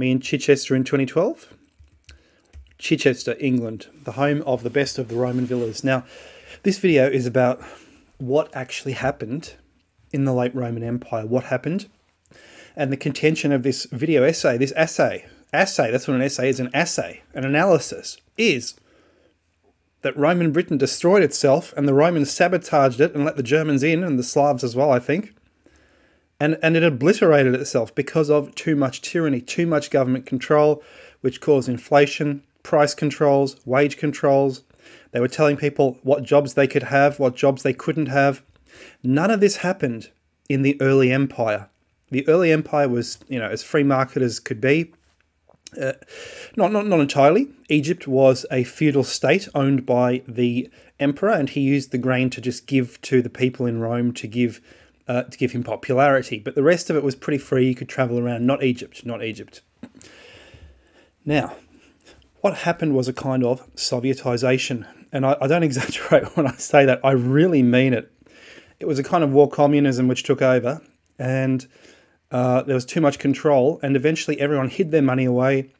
Me in Chichester in 2012. Chichester, England, the home of the best of the Roman villas. Now, this video is about what actually happened in the late Roman Empire. What happened? And the contention of this video essay, this essay, assay, that's what an essay is, an assay, an analysis, is that Roman Britain destroyed itself and the Romans sabotaged it and let the Germans in and the Slavs as well, I think. And, and it obliterated itself because of too much tyranny, too much government control, which caused inflation, price controls, wage controls. They were telling people what jobs they could have, what jobs they couldn't have. None of this happened in the early empire. The early empire was, you know, as free market as could be. Uh, not, not, not entirely. Egypt was a feudal state owned by the emperor, and he used the grain to just give to the people in Rome to give uh, to give him popularity. But the rest of it was pretty free. You could travel around. Not Egypt. Not Egypt. Now, what happened was a kind of Sovietization, and I, I don't exaggerate when I say that. I really mean it. It was a kind of war communism which took over, and uh, there was too much control, and eventually everyone hid their money away.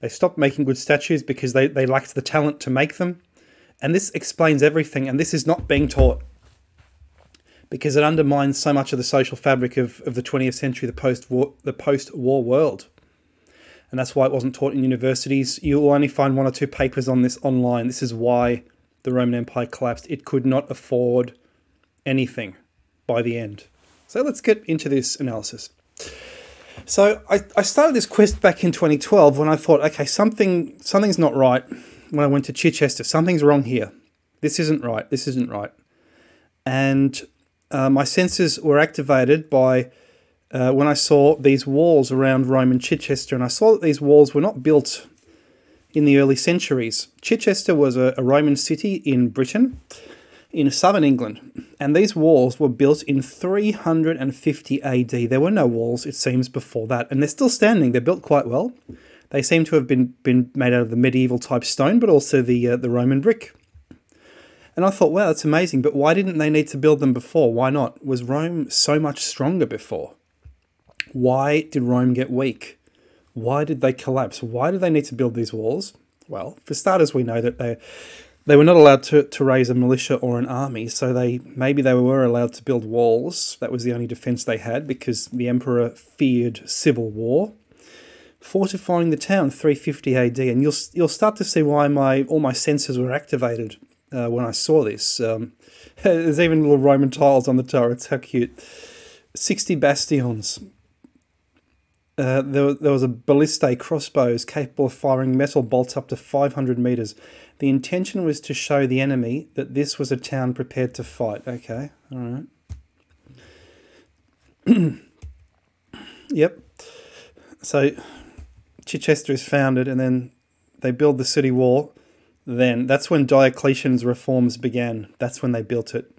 They stopped making good statues because they, they lacked the talent to make them. And this explains everything, and this is not being taught because it undermines so much of the social fabric of, of the 20th century, the post-war, the post-war world. And that's why it wasn't taught in universities. You'll only find one or two papers on this online. This is why the Roman Empire collapsed. It could not afford anything by the end. So let's get into this analysis. So I, I started this quest back in 2012 when I thought, okay, something something's not right. When I went to Chichester, something's wrong here. This isn't right. This isn't right. And uh, my senses were activated by uh, when I saw these walls around Rome and Chichester, and I saw that these walls were not built in the early centuries. Chichester was a, a Roman city in Britain in southern England, and these walls were built in 350 AD. There were no walls, it seems, before that, and they're still standing. They're built quite well. They seem to have been, been made out of the medieval type stone, but also the uh, the Roman brick. And I thought, wow, that's amazing. But why didn't they need to build them before? Why not? Was Rome so much stronger before? Why did Rome get weak? Why did they collapse? Why did they need to build these walls? Well, for starters, we know that they they were not allowed to, to raise a militia or an army, so they maybe they were allowed to build walls. That was the only defense they had because the emperor feared civil war. Fortifying the town 350 AD, and you'll you'll start to see why my all my senses were activated uh, when I saw this. Um, there's even little Roman tiles on the turrets. How cute! 60 bastions. Uh, there, there was a ballistae crossbows capable of firing metal bolts up to 500 meters. The intention was to show the enemy that this was a town prepared to fight. Okay, all right. yep. So Chichester is founded, and then they build the city wall. Then that's when Diocletian's reforms began. That's when they built it.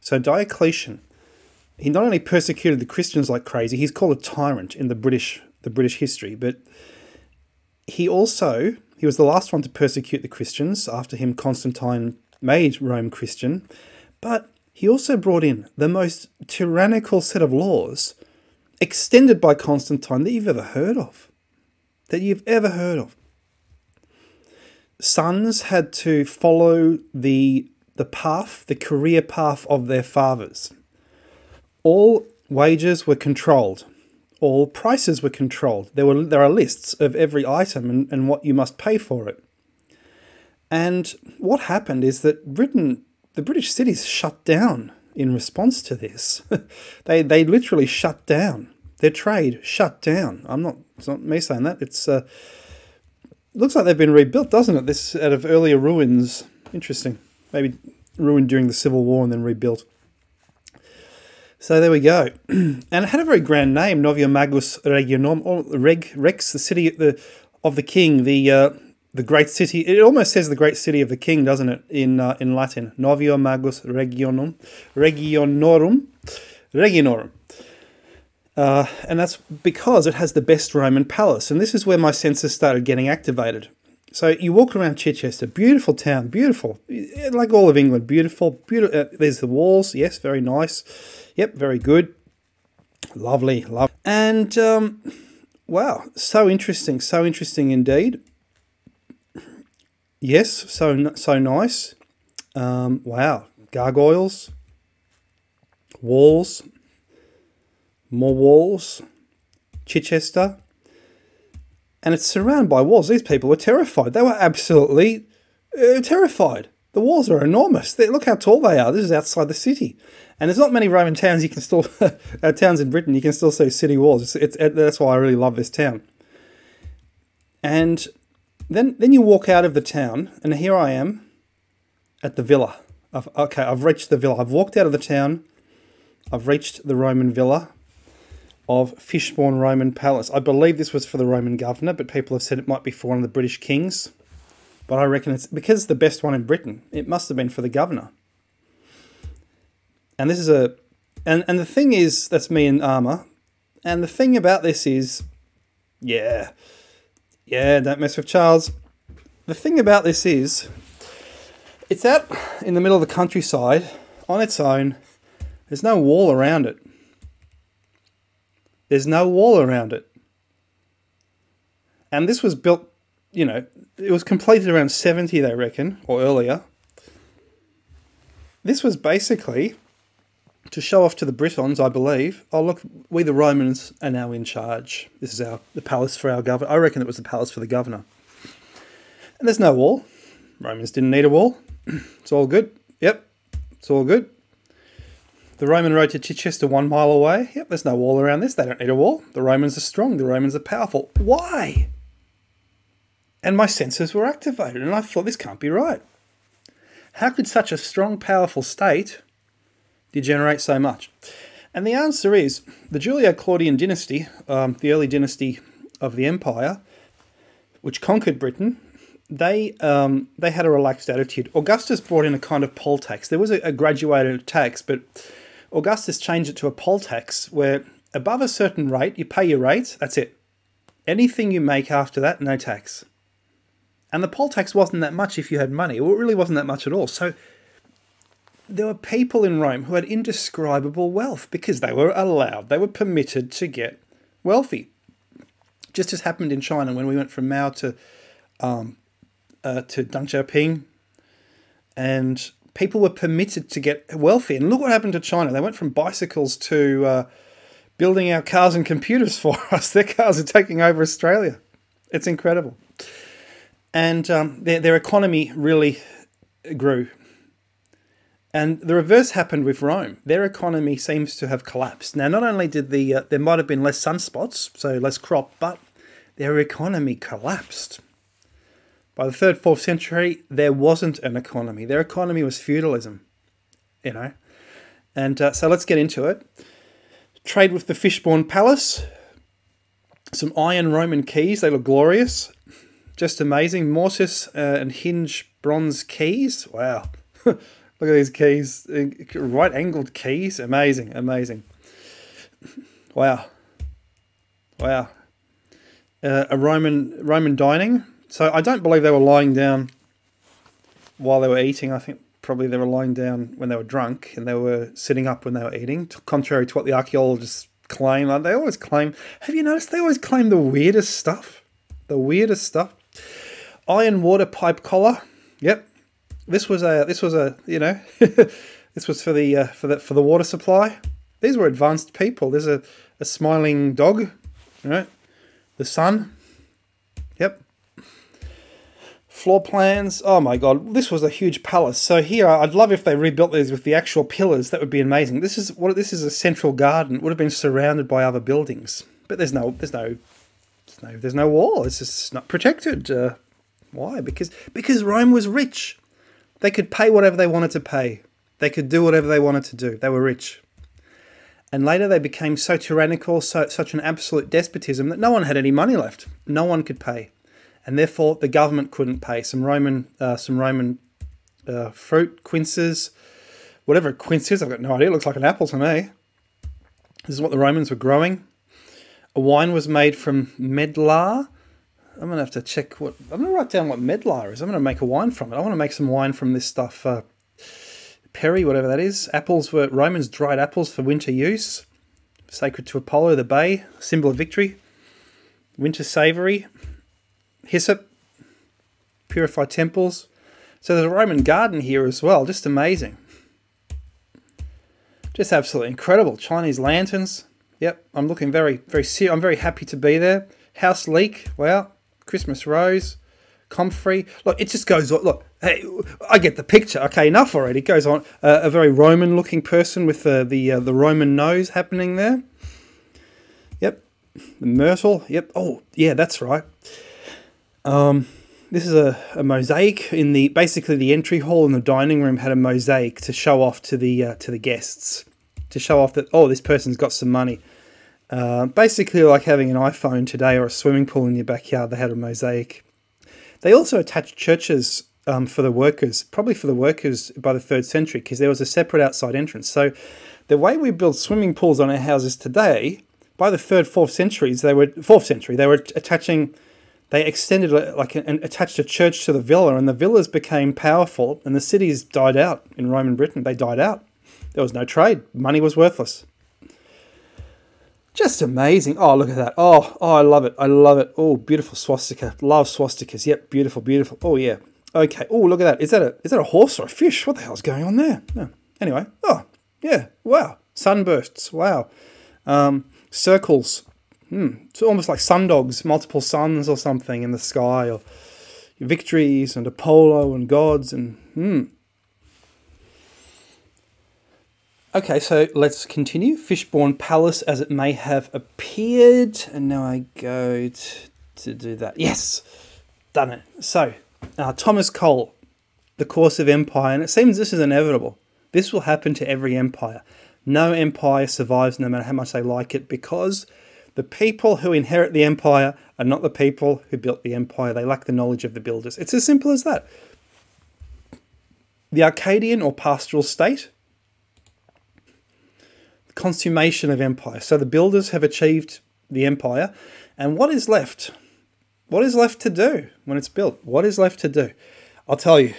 So Diocletian, he not only persecuted the Christians like crazy, he's called a tyrant in the British the British history, but he also he was the last one to persecute the Christians. After him, Constantine made Rome Christian. But he also brought in the most tyrannical set of laws extended by Constantine that you've ever heard of. That you've ever heard of. Sons had to follow the, the path, the career path of their fathers. All wages were controlled all prices were controlled. There were there are lists of every item and, and what you must pay for it. And what happened is that Britain, the British cities shut down in response to this. they they literally shut down. Their trade shut down. I'm not it's not me saying that. It's uh, looks like they've been rebuilt, doesn't it? This out of earlier ruins. Interesting. Maybe ruined during the Civil War and then rebuilt. So there we go. and it had a very grand name, Novio Magus Regionum, or Reg, Rex, the city the, of the king, the uh, the great city. It almost says the great city of the king, doesn't it, in uh, in Latin? Novio Magus Regionum, Regionorum, Regionorum. Uh, and that's because it has the best Roman palace. And this is where my senses started getting activated. So you walk around Chichester, beautiful town, beautiful, like all of England, beautiful. beautiful. Uh, there's the walls, yes, very nice. Yep, very good. Lovely, love. And um, wow, so interesting, so interesting indeed. Yes, so so nice. Um, wow, gargoyles, walls, more walls, Chichester, and it's surrounded by walls. These people were terrified. They were absolutely uh, terrified. The walls are enormous. They, look how tall they are. This is outside the city, and there's not many Roman towns you can still uh, towns in Britain you can still see city walls. It's, it's, it, that's why I really love this town. And then then you walk out of the town, and here I am at the villa. I've, okay, I've reached the villa. I've walked out of the town. I've reached the Roman villa of Fishbourne Roman Palace. I believe this was for the Roman governor, but people have said it might be for one of the British kings. But I reckon it's because it's the best one in Britain. It must have been for the governor. And this is a, and and the thing is, that's me in armor. And the thing about this is, yeah, yeah, don't mess with Charles. The thing about this is, it's out in the middle of the countryside on its own. There's no wall around it. There's no wall around it. And this was built, you know, it was completed around 70, they reckon, or earlier. This was basically to show off to the Britons, I believe. Oh, look, we the Romans are now in charge. This is our the palace for our governor. I reckon it was the palace for the governor. And there's no wall. Romans didn't need a wall. it's all good. Yep, it's all good. The Roman road to Chichester one mile away. Yep, there's no wall around this. They don't need a wall. The Romans are strong. The Romans are powerful. Why? And my senses were activated, and I thought this can't be right. How could such a strong, powerful state degenerate so much? And the answer is the Julio Claudian dynasty, um, the early dynasty of the empire, which conquered Britain, they um, they had a relaxed attitude. Augustus brought in a kind of poll tax. There was a, a graduated tax, but Augustus changed it to a poll tax where above a certain rate, you pay your rate, that's it. Anything you make after that, no tax. And the poll tax wasn't that much if you had money. It really wasn't that much at all. So there were people in Rome who had indescribable wealth because they were allowed, they were permitted to get wealthy. Just as happened in China when we went from Mao to um, uh, to Deng Xiaoping, and people were permitted to get wealthy. And look what happened to China. They went from bicycles to uh, building our cars and computers for us. Their cars are taking over Australia. It's incredible. And um, their, their economy really grew. And the reverse happened with Rome. Their economy seems to have collapsed. Now, not only did the uh, there might have been less sunspots, so less crop, but their economy collapsed. By the third, fourth century, there wasn't an economy. Their economy was feudalism, you know. And uh, so let's get into it. Trade with the Fishbourne Palace. Some iron Roman keys. They look glorious. Just amazing. Mortise uh, and hinge bronze keys. Wow. look at these keys. Right angled keys. Amazing. Amazing. Wow. Wow. Uh, a Roman Roman dining so I don't believe they were lying down while they were eating. I think probably they were lying down when they were drunk and they were sitting up when they were eating, contrary to what the archaeologists claim. They always claim, have you noticed they always claim the weirdest stuff? The weirdest stuff. Iron water pipe collar. Yep. This was a this was a, you know, this was for the uh, for the for the water supply. These were advanced people. There's a, a smiling dog, right? The sun. Yep floor plans. Oh my god, this was a huge palace. So here, I'd love if they rebuilt these with the actual pillars. That would be amazing. This is what this is a central garden. It would have been surrounded by other buildings, but there's no, there's no, there's no, there's no wall. It's just not protected. Uh, why? Because because Rome was rich. They could pay whatever they wanted to pay. They could do whatever they wanted to do. They were rich. And later they became so tyrannical, so, such an absolute despotism that no one had any money left. No one could pay and therefore the government couldn't pay. Some Roman, uh, some Roman uh, fruit, quinces, whatever a quince is, I've got no idea. It looks like an apple to me. This is what the Romans were growing. A wine was made from medlar. I'm gonna have to check what. I'm gonna write down what medlar is. I'm gonna make a wine from it. I want to make some wine from this stuff. Uh, perry, whatever that is. Apples were Romans dried apples for winter use, sacred to Apollo, the bay, symbol of victory. winter savory, hyssop, purified temples. So there's a Roman garden here as well. Just amazing. Just absolutely incredible. Chinese lanterns. Yep, I'm looking very, very. I'm very happy to be there. House leek. Wow. Christmas rose. Comfrey. Look, it just goes on. Look, hey, I get the picture. Okay, enough already. It goes on. Uh, a very Roman-looking person with the the uh, the Roman nose happening there. Yep, the myrtle. Yep. Oh, yeah, that's right. Um, this is a, a mosaic in the basically the entry hall and the dining room had a mosaic to show off to the uh, to the guests to show off that oh this person's got some money. Uh, basically, like having an iPhone today or a swimming pool in your backyard, they had a mosaic. They also attached churches um, for the workers, probably for the workers by the third century, because there was a separate outside entrance. So, the way we build swimming pools on our houses today, by the third, fourth centuries, they were fourth century, they were attaching, they extended like and attached a church to the villa, and the villas became powerful, and the cities died out in Roman Britain. They died out. There was no trade. Money was worthless. Just amazing. Oh, look at that. Oh, oh, I love it. I love it. Oh, beautiful swastika. Love swastikas. Yep, beautiful, beautiful. Oh, yeah. Okay. Oh, look at that. Is that a is that a horse or a fish? What the hell's going on there? No. Anyway. Oh, yeah. Wow. Sunbursts. Wow. Um, circles. Hmm. It's almost like sundogs, multiple suns or something in the sky, or victories and Apollo and gods and hmm. Okay, so let's continue. Fishbourne Palace as it may have appeared. And now I go to, do that. Yes, done it. So, uh, Thomas Cole, The Course of Empire. And it seems this is inevitable. This will happen to every empire. No empire survives no matter how much they like it because the people who inherit the empire are not the people who built the empire. They lack the knowledge of the builders. It's as simple as that. The Arcadian or pastoral state the consummation of empire. So the builders have achieved the empire, and what is left? What is left to do when it's built? What is left to do? I'll tell you.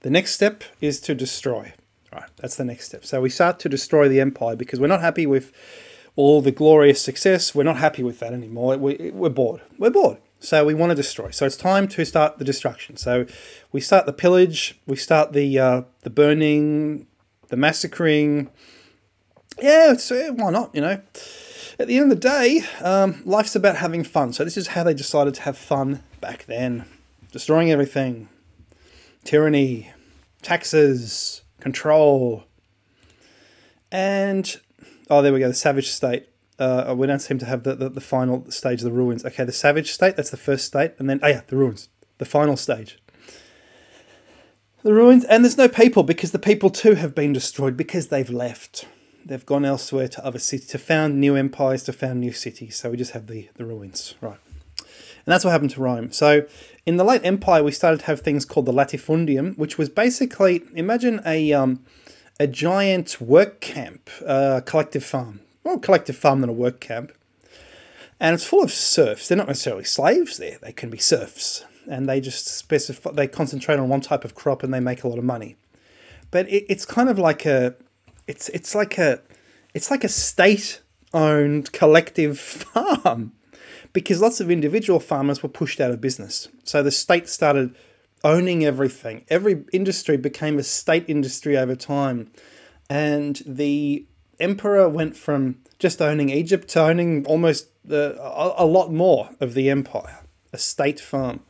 The next step is to destroy. Right, that's the next step. So we start to destroy the empire because we're not happy with all the glorious success. We're not happy with that anymore. We, we're bored. We're bored. So we want to destroy. So it's time to start the destruction. So we start the pillage. We start the uh, the burning, the massacring, yeah, uh, why not? You know, at the end of the day, um, life's about having fun. So this is how they decided to have fun back then, destroying everything, tyranny, taxes, control, and oh, there we go, the savage state. Uh, we don't seem to have the, the, the final stage of the ruins. Okay, the savage state, that's the first state, and then, oh yeah, the ruins, the final stage. The ruins, and there's no people because the people too have been destroyed because they've left they've gone elsewhere to other cities to found new empires, to found new cities. So we just have the, the ruins, right? And that's what happened to Rome. So in the late empire, we started to have things called the latifundium, which was basically imagine a um, a giant work camp, uh, collective farm, more collective farm than a work camp, and it's full of serfs. They're not necessarily slaves. There, they can be serfs, and they just specify they concentrate on one type of crop and they make a lot of money. But it, it's kind of like a it's it's like a it's like a state owned collective farm because lots of individual farmers were pushed out of business. So the state started owning everything. Every industry became a state industry over time. And the emperor went from just owning Egypt to owning almost uh, a, a lot more of the empire, a state farm.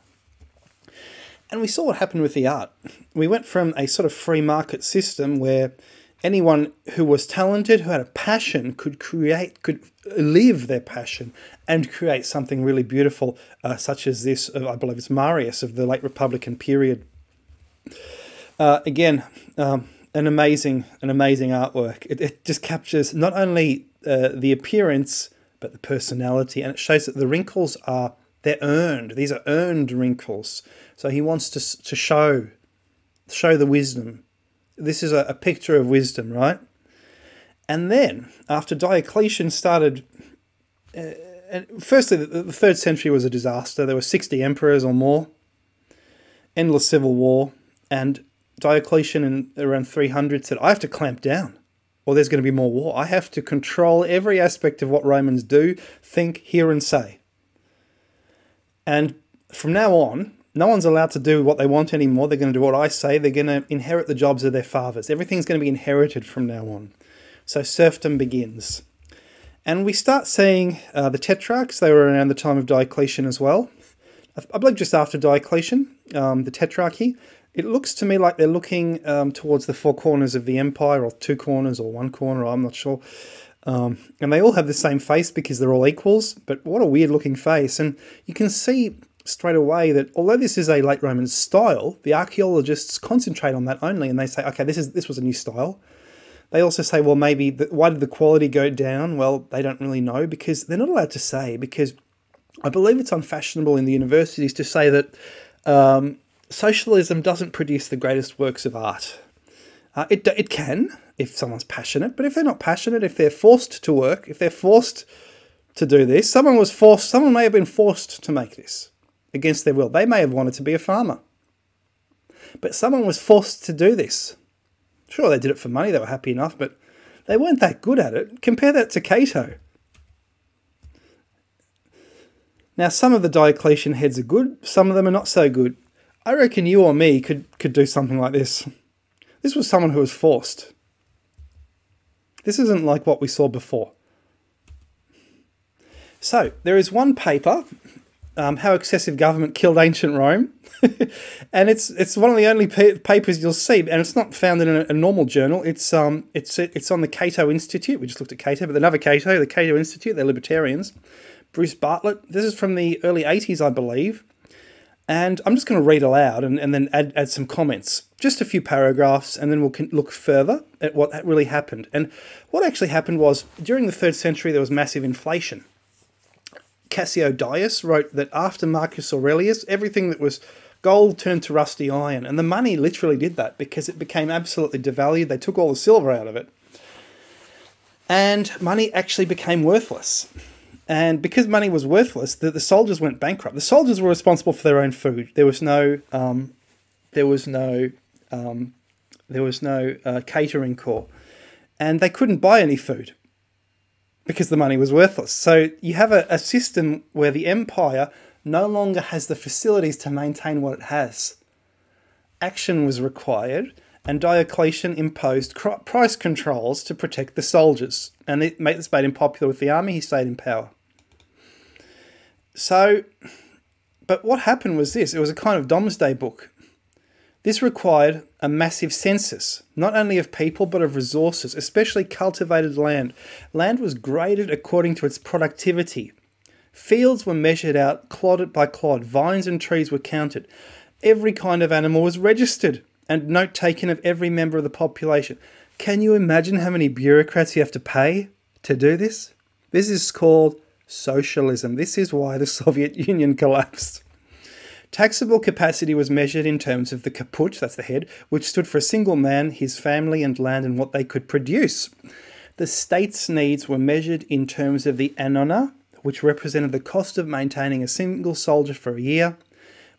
And we saw what happened with the art. We went from a sort of free market system where anyone who was talented, who had a passion, could create, could live their passion and create something really beautiful, uh, such as this. Uh, I believe it's Marius of the late Republican period. Uh, again, um, an amazing, an amazing artwork. It, it just captures not only uh, the appearance but the personality, and it shows that the wrinkles are they're earned. These are earned wrinkles. So he wants to to show show the wisdom this is a, a picture of wisdom, right? And then, after Diocletian started, uh, firstly, the, the third century was a disaster. There were 60 emperors or more, endless civil war, and Diocletian in around 300 said, I have to clamp down, or there's going to be more war. I have to control every aspect of what Romans do, think, hear, and say. And from now on, no one's allowed to do what they want anymore. They're going to do what I say. They're going to inherit the jobs of their fathers. Everything's going to be inherited from now on. So serfdom begins. And we start seeing uh, the tetrarchs. They were around the time of Diocletian as well. I believe just after Diocletian, um, the tetrarchy. It looks to me like they're looking um, towards the four corners of the empire, or two corners, or one corner, I'm not sure. Um, and they all have the same face because they're all equals, but what a weird looking face. And you can see straight away that although this is a late Roman style, the archaeologists concentrate on that only and they say, okay, this is this was a new style. They also say, well, maybe the, why did the quality go down? Well, they don't really know because they're not allowed to say because I believe it's unfashionable in the universities to say that um, socialism doesn't produce the greatest works of art. Uh, it, it can if someone's passionate, but if they're not passionate, if they're forced to work, if they're forced to do this, someone was forced, someone may have been forced to make this against their will. They may have wanted to be a farmer, but someone was forced to do this. Sure, they did it for money, they were happy enough, but they weren't that good at it. Compare that to Cato. Now, some of the Diocletian heads are good, some of them are not so good. I reckon you or me could, could do something like this. This was someone who was forced. This isn't like what we saw before. So, there is one paper, um, How Excessive Government Killed Ancient Rome, and it's it's one of the only pa papers you'll see, and it's not found in a, a, normal journal. It's um it's it's on the Cato Institute. We just looked at Cato, but another Cato, the Cato Institute. They're libertarians. Bruce Bartlett. This is from the early '80s, I believe. And I'm just going to read aloud and, and then add, add some comments, just a few paragraphs, and then we'll look further at what really happened. And what actually happened was during the third century, there was massive inflation. Cassius Dio wrote that after Marcus Aurelius, everything that was gold turned to rusty iron. And the money literally did that because it became absolutely devalued. They took all the silver out of it. And money actually became worthless. And because money was worthless, the, the soldiers went bankrupt. The soldiers were responsible for their own food. There was no, um, there was no, um, there was no uh, catering corps, and they couldn't buy any food because the money was worthless. So you have a, a system where the empire no longer has the facilities to maintain what it has. Action was required, and Diocletian imposed price controls to protect the soldiers, and it made this made him popular with the army. He stayed in power. So, but what happened was this it was a kind of Domesday book. This required a massive census, not only of people but of resources, especially cultivated land. Land was graded according to its productivity. Fields were measured out clod by clod, vines and trees were counted. Every kind of animal was registered and note taken of every member of the population. Can you imagine how many bureaucrats you have to pay to do this? This is called socialism. This is why the Soviet Union collapsed. Taxable capacity was measured in terms of the caput, that's the head, which stood for a single man, his family, and land and what they could produce. The state's needs were measured in terms of the annona, which represented the cost of maintaining a single soldier for a year.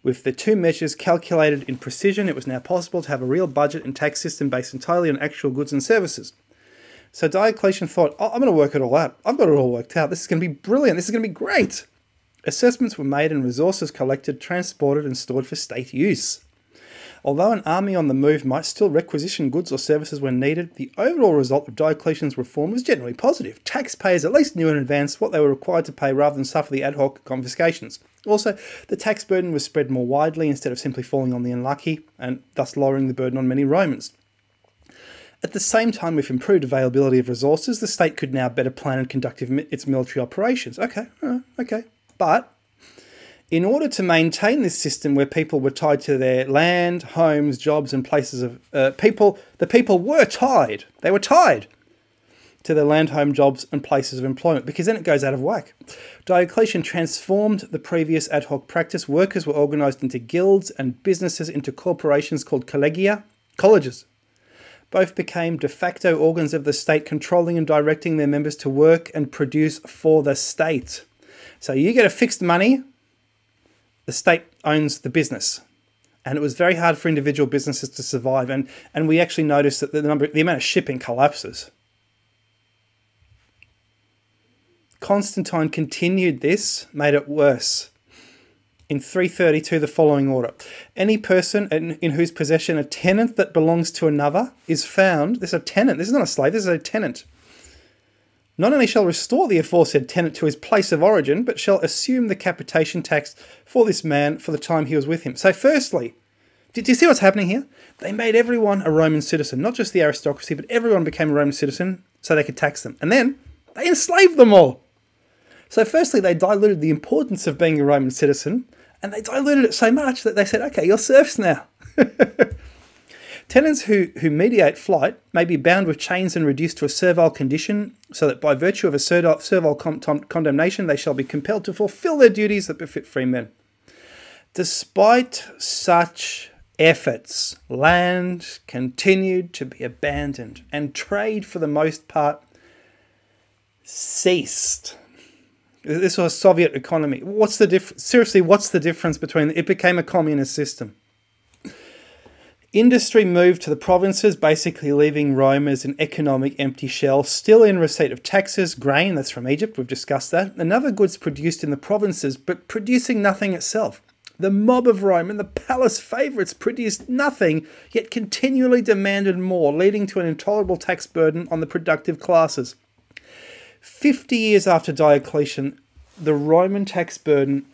With the two measures calculated in precision, it was now possible to have a real budget and tax system based entirely on actual goods and services. So Diocletian thought, oh, I'm going to work it all out. I've got it all worked out. This is going to be brilliant. This is going to be great. Assessments were made and resources collected, transported, and stored for state use. Although an army on the move might still requisition goods or services when needed, the overall result of Diocletian's reform was generally positive. Taxpayers at least knew in advance what they were required to pay rather than suffer the ad hoc confiscations. Also, the tax burden was spread more widely instead of simply falling on the unlucky, and thus lowering the burden on many Romans. At the same time, with improved availability of resources, the state could now better plan and conduct its military operations. Okay, uh, okay. But in order to maintain this system where people were tied to their land, homes, jobs, and places of uh, people, the people were tied. They were tied to their land, home, jobs, and places of employment because then it goes out of whack. Diocletian transformed the previous ad hoc practice. Workers were organized into guilds and businesses into corporations called collegia, colleges both became de facto organs of the state, controlling and directing their members to work and produce for the state. So you get a fixed money, the state owns the business. And it was very hard for individual businesses to survive. And, and we actually noticed that the number the amount of shipping collapses. Constantine continued this, made it worse. in 332 the following order any person in, in, whose possession a tenant that belongs to another is found this is a tenant this is not a slave this is a tenant not only shall restore the aforesaid tenant to his place of origin but shall assume the capitation tax for this man for the time he was with him. So firstly do you see what's happening here? They made everyone a roman citizen not just the aristocracy but everyone became a roman citizen so they could tax them. And then they enslaved them all. So firstly they diluted the importance of being a roman citizen and they diluted it so much that they said, okay, you're serfs now. Tenants who, who mediate flight may be bound with chains and reduced to a servile condition, so that by virtue of a servile, con condemnation they shall be compelled to fulfill their duties that befit free men. Despite such efforts, land continued to be abandoned, and trade, for the most part, ceased. This was a Soviet economy. What's the difference? Seriously, what's the difference between it became a communist system? Industry moved to the provinces, basically leaving Rome as an economic empty shell, still in receipt of taxes, grain, that's from Egypt, we've discussed that, and other goods produced in the provinces, but producing nothing itself. The mob of Rome and the palace favourites produced nothing, yet continually demanded more, leading to an intolerable tax burden on the productive classes. 50 years after Diocletian, the Roman tax burden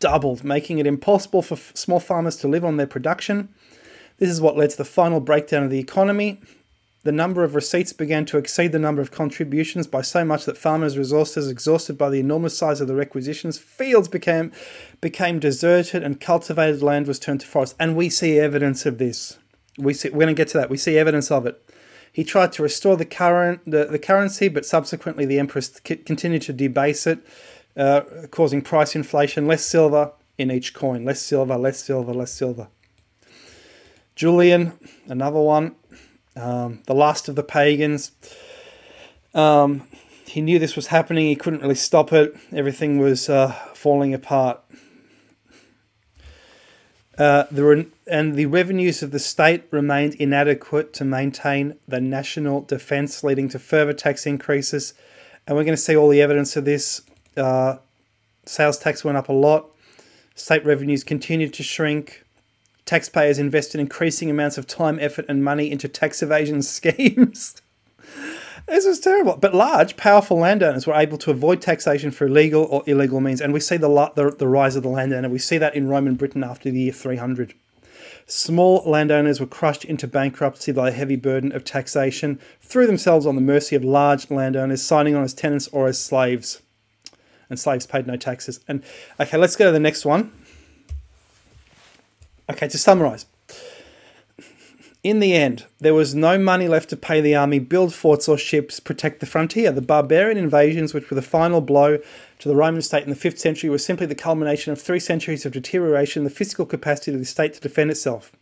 doubled, making it impossible for small farmers to live on their production. This is what led to the final breakdown of the economy. The number of receipts began to exceed the number of contributions by so much that farmers' resources, exhausted by the enormous size of the requisitions, fields became became deserted and cultivated land was turned to forest. And we see evidence of this. We see, we're going to get to that. We see evidence of it. He tried to restore the current the, the currency, but subsequently the empress continued to debase it, uh, causing price inflation. Less silver in each coin. Less silver, less silver, less silver. Julian, another one, um, the last of the pagans. Um, he knew this was happening. He couldn't really stop it. Everything was uh, falling apart. Uh, the and the revenues of the state remained inadequate to maintain the national defence, leading to further tax increases. And we're going to see all the evidence of this. Uh, sales tax went up a lot. State revenues continued to shrink. Taxpayers invested increasing amounts of time, effort, and money into tax evasion schemes. This was terrible. But large, powerful landowners were able to avoid taxation through legal or illegal means. And we see the, the, the rise of the landowner. We see that in Roman Britain after the year 300. Small landowners were crushed into bankruptcy by a heavy burden of taxation, threw themselves on the mercy of large landowners, signing on as tenants or as slaves. And slaves paid no taxes. And okay, let's go to the next one. Okay, to summarize. In the end, there was no money left to pay the army, build forts or ships, protect the frontier. The barbarian invasions, which were the final blow to the Roman state in the 5th century, were simply the culmination of three centuries of deterioration in the physical capacity of the state to defend itself.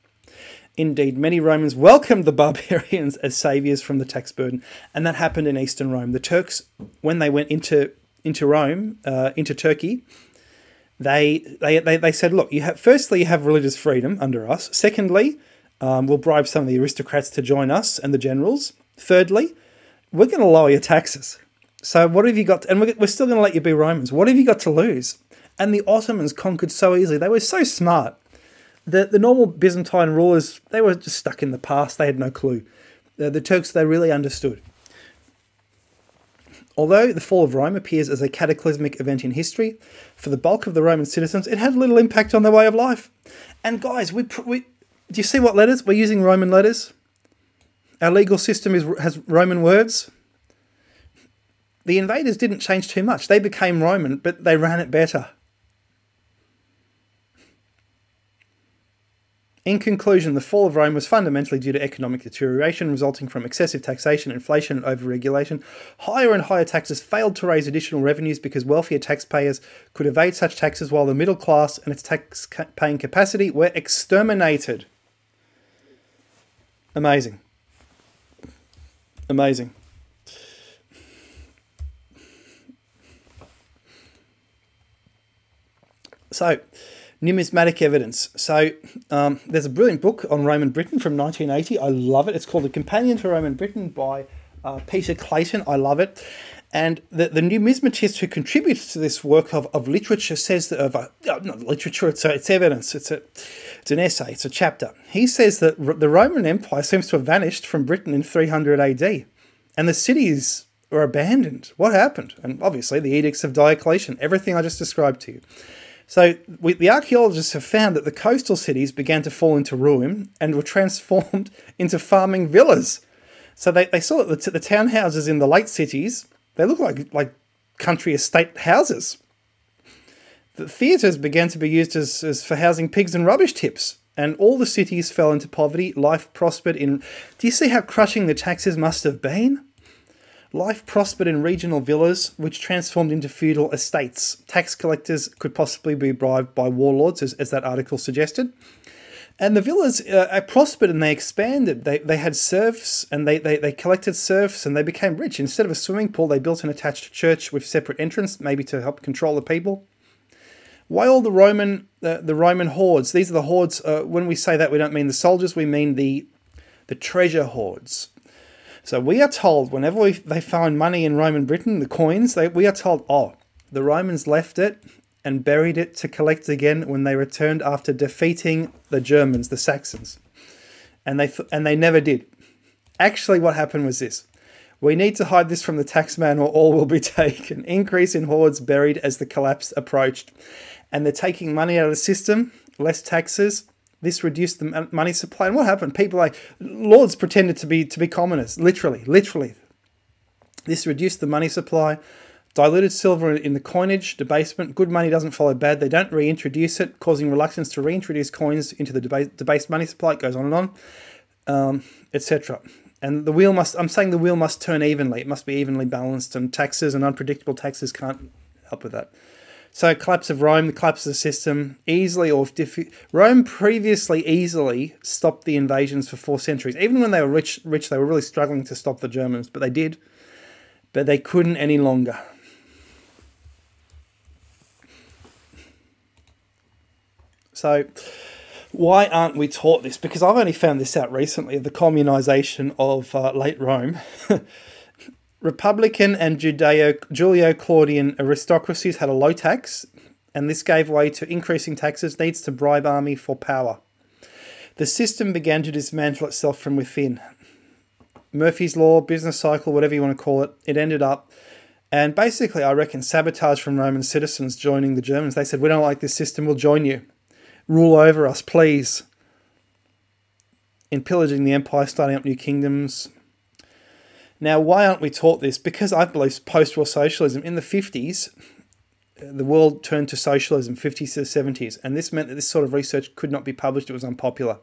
Indeed, many Romans welcomed the barbarians as saviours from the tax burden, and that happened in Eastern Rome. The Turks, when they went into into Rome, uh, into Turkey, they, they they they said, look, you have firstly you have religious freedom under us. Secondly, um, we'll bribe some of the aristocrats to join us and the generals. Thirdly, we're going to lower your taxes. So what have you got? To, and we're we're still going to let you be Romans. What have you got to lose? And the Ottomans conquered so easily. They were so smart. The, the normal Byzantine rulers, they were just stuck in the past. They had no clue. The, the Turks, they really understood. Although the fall of Rome appears as a cataclysmic event in history, for the bulk of the Roman citizens, it had little impact on their way of life. And guys, we, we do you see what letters? We're using Roman letters. Our legal system is, has Roman words. The invaders didn't change too much. They became Roman, but they ran it better. In conclusion, the fall of Rome was fundamentally due to economic deterioration resulting from excessive taxation, inflation, and overregulation. Higher and higher taxes failed to raise additional revenues because wealthier taxpayers could evade such taxes while the middle class and its tax paying capacity were exterminated. Amazing. Amazing. So, numismatic evidence. So, um, there's a brilliant book on Roman Britain from 1980. I love it. It's called The Companion to Roman Britain by uh, Peter Clayton. I love it. And the, the numismatist who contributes to this work of, of literature says that, of, uh, not literature, it's, a, it's evidence, it's, a, it's an essay, it's a chapter. He says that the Roman Empire seems to have vanished from Britain in 300 AD and the cities were abandoned. What happened? And obviously, the edicts of Diocletian, everything I just described to you. So, we, the archaeologists have found that the coastal cities began to fall into ruin and were transformed into farming villas. So, they, they saw that the, the townhouses in the late cities they look like, like country estate houses. The theatres began to be used as, as for housing pigs and rubbish tips, and all the cities fell into poverty. Life prospered in. Do you see how crushing the taxes must have been? Life prospered in regional villas, which transformed into feudal estates. Tax collectors could possibly be bribed by warlords, as, as that article suggested. And the villas uh, prospered and they expanded. They, they had serfs and they, they, they collected serfs and they became rich. Instead of a swimming pool, they built an attached church with separate entrance, maybe to help control the people. Why all the Roman uh, the Roman hoards? These are the hoards. Uh, when we say that, we don't mean the soldiers. We mean the the treasure hoards. So we are told whenever we, they found money in Roman Britain, the coins, they, we are told, oh, the Romans left it and buried it to collect again when they returned after defeating the Germans, the Saxons. And they, and they never did. Actually, what happened was this. We need to hide this from the taxman or all will be taken. Increase in hoards buried as the collapse approached. And they're taking money out of the system, less taxes, this reduced the money supply. And what happened? People like lords pretended to be to be commoners, literally, literally. This reduced the money supply, diluted silver in the coinage, debasement. Good money doesn't follow bad. They don't reintroduce it, causing reluctance to reintroduce coins into the debased money supply. It goes on and on, um, etc. And the wheel must. I'm saying the wheel must turn evenly. It must be evenly balanced, and taxes and unpredictable taxes can't help with that. So collapse of Rome, the collapse of the system, easily or Rome previously easily stopped the invasions for four centuries. Even when they were rich, rich, they were really struggling to stop the Germans, but they did. But they couldn't any longer. So, why aren't we taught this? Because I've only found this out recently the communization of uh, late Rome. Republican and Judeo Julio Claudian aristocracies had a low tax, and this gave way to increasing taxes, needs to bribe army for power. The system began to dismantle itself from within. Murphy's Law, business cycle, whatever you want to call it, it ended up. And basically, I reckon sabotage from Roman citizens joining the Germans. They said, We don't like this system, we'll join you. Rule over us, please. In pillaging the empire, starting up new kingdoms, now, why aren't we taught this? Because I believe post war socialism in the 50s, the world turned to socialism, 50s to 70s, and this meant that this sort of research could not be published, it was unpopular.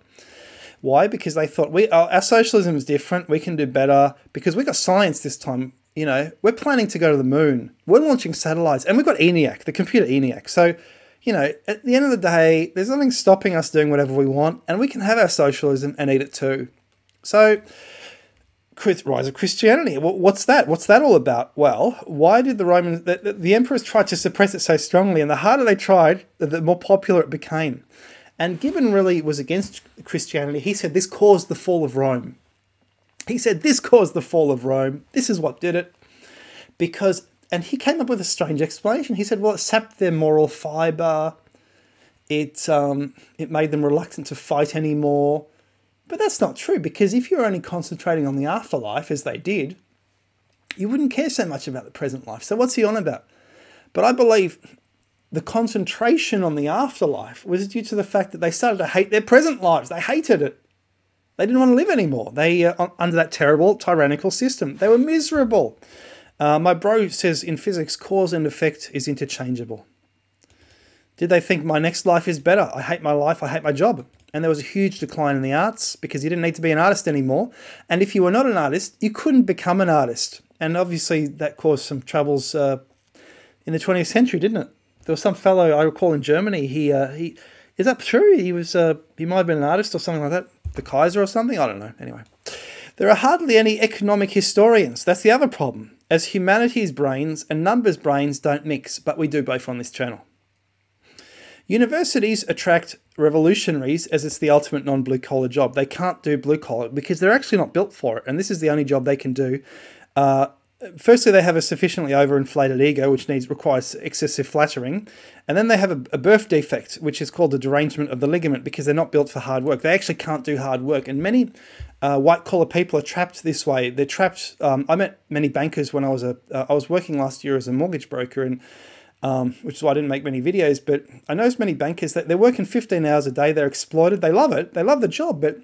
Why? Because they thought we our, our socialism is different, we can do better, because we got science this time. You know, we're planning to go to the moon, we're launching satellites, and we've got ENIAC, the computer ENIAC. So, you know, at the end of the day, there's nothing stopping us doing whatever we want, and we can have our socialism and eat it too. So, rise of Christianity. What's that? What's that all about? Well, why did the Romans, the, the emperors tried to suppress it so strongly, and the harder they tried, the more popular it became. And Gibbon really was against Christianity. He said this caused the fall of Rome. He said this caused the fall of Rome. This is what did it. Because, and he came up with a strange explanation. He said, well, it sapped their moral fiber. It, um, it made them reluctant to fight anymore. But that's not true because if you're only concentrating on the afterlife, as they did, you wouldn't care so much about the present life. So, what's he on about? But I believe the concentration on the afterlife was due to the fact that they started to hate their present lives. They hated it. They didn't want to live anymore. They uh, under that terrible tyrannical system. They were miserable. Uh, my bro says in physics, cause and effect is interchangeable. Did they think my next life is better? I hate my life. I hate my job and there was a huge decline in the arts because you didn't need to be an artist anymore. And if you were not an artist, you couldn't become an artist. And obviously, that caused some troubles uh, in the 20th century, didn't it? There was some fellow I recall in Germany. He uh, he is that true? He was uh, he might have been an artist or something like that. The Kaiser or something. I don't know. Anyway, there are hardly any economic historians. That's the other problem. As humanities brains and numbers brains don't mix, but we do both on this channel. Universities attract revolutionaries as it's the ultimate non blue collar job. They can't do blue collar because they're actually not built for it. And this is the only job they can do. Uh, firstly, they have a sufficiently overinflated ego, which needs requires excessive flattering, and then they have a, a, birth defect, which is called the derangement of the ligament, because they're not built for hard work. They actually can't do hard work, and many uh, white collar people are trapped this way. They're trapped. Um, I met many bankers when I was a uh, I was working last year as a mortgage broker, and um, which is why I didn't make many videos. But I know as many bankers that they're working 15 hours a day. They're exploited. They love it. They love the job, but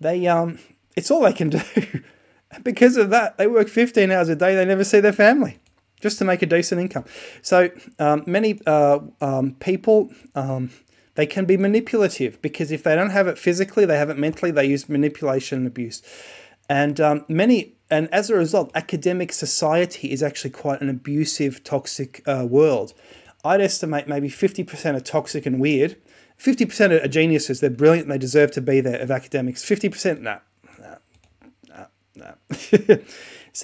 they um, it's all they can do. because of that, they work 15 hours a day. They never see their family just to make a decent income. So um, many uh, um, people, um, they can be manipulative because if they don't have it physically, they have it mentally. They use manipulation and abuse. And um, many, and as a result, academic society is actually quite an abusive, toxic uh, world. I'd estimate maybe 50% are toxic and weird. 50% are geniuses. They're brilliant. They deserve to be there of academics. 50%, nah, no.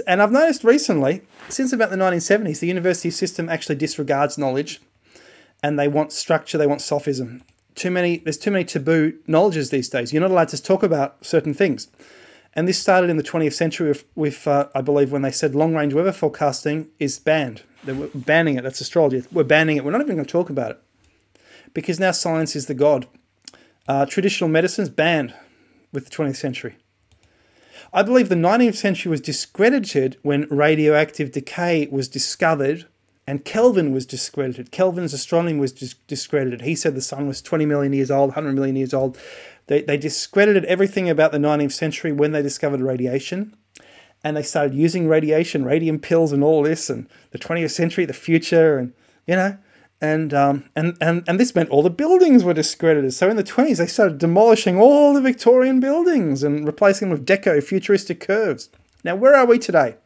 and I've noticed recently, since about the 1970s, the university system actually disregards knowledge and they want structure, they want sophism. Too many, there's too many taboo knowledges these days. You're not allowed to talk about certain things. And this started in the 20th century with, with uh, I believe, when they said long range weather forecasting is banned. They were banning it. That's astrology. We're banning it. We're not even going to talk about it because now science is the god. Uh, traditional medicine's banned with the 20th century. I believe the 19th century was discredited when radioactive decay was discovered and Kelvin was discredited. Kelvin's astronomy was dis discredited. He said the sun was 20 million years old, 100 million years old. They, they discredited everything about the 19th century when they discovered radiation. And they started using radiation, radium pills, and all this, and the 20th century, the future, and you know, and, um, and, and, and this meant all the buildings were discredited. So in the 20s, they started demolishing all the Victorian buildings and replacing them with deco futuristic curves. Now, where are we today?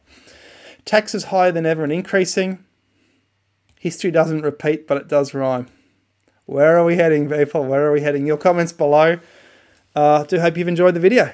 Taxes higher than ever and increasing. History doesn't repeat, but it does rhyme. Where are we heading, people? Where are we heading? Your comments below. Uh, I do hope you've enjoyed the video.